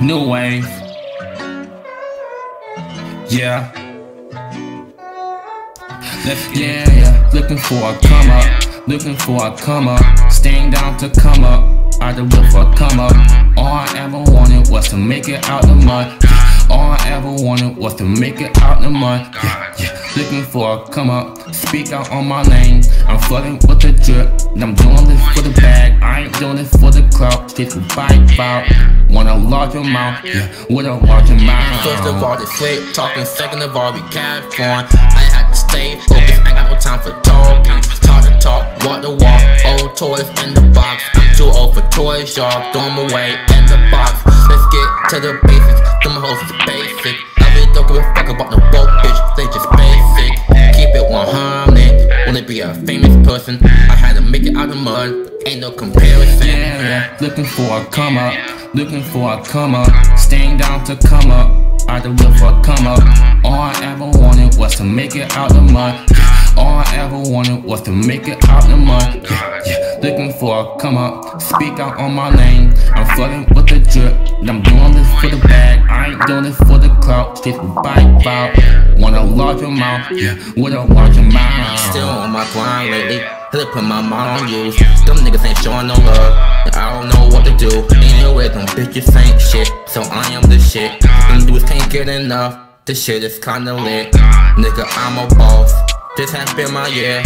New wave. Yeah. Yeah, yeah. Looking for a come up. Looking for a come up. Staying down to come up. I the will for a come up. All I ever wanted was to make it out the mud. All I ever wanted was to make it out the mud. Yeah, yeah. Looking for a come up. Speak out on my name. I'm flooding with the drip. I'm doing this for the bag. I ain't doing this for the clout. Straight to bite out. Want a large amount. Yeah, with a large amount. First of all, this fake talking. Second of all, we cap on. I had to stay focused. Ain't got no time for talking. Talk to talk, walk the walk. Old toys in the box. I'm too old for toys, y'all. Throw them away in the box. Let's get to the basics. Them hoes is basic. Famous person. I had to make it out of mud. Ain't no comparison. Yeah, yeah. Looking for a come up. Looking for a come up. Staying down to come up. I the will for a come up. All I ever wanted was to make it out the mud. All I ever wanted was to make it out the mud. Yeah, yeah. Looking for a come up. Speak out on my name. I'm flooding with the drip. I'm doing this for the bag. I ain't doing this for the clout. To bike out. A large amount. Yeah, with a large amount. Still on my grind lately. Had put my mind on use. Them niggas ain't showing no love. and I don't know what to do. Anyway, them bitches ain't shit. So I am the shit. Them dudes can't get enough. This shit is kinda lit. Nigga, I'm a boss. This has been my year.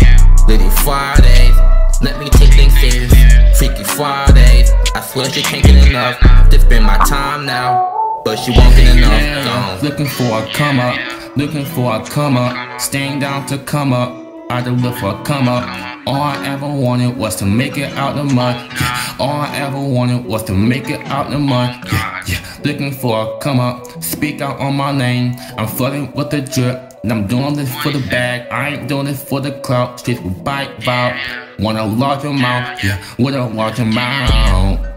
Litty Fridays. Let me take things serious. Freaky Fridays. I swear she can't get enough. This been my time now. But she won't get enough. Looking for a come up, looking for a come up, staying down to come up. I do look for a come up. All I ever wanted was to make it out the mud. Yeah. All I ever wanted was to make it out the mud. Yeah, yeah. Looking for a come up, speak out on my name. I'm flooding with the drip. And I'm doing this for the bag. I ain't doing this for the clout. Straight with bike out. Want a large amount, yeah, with a large amount.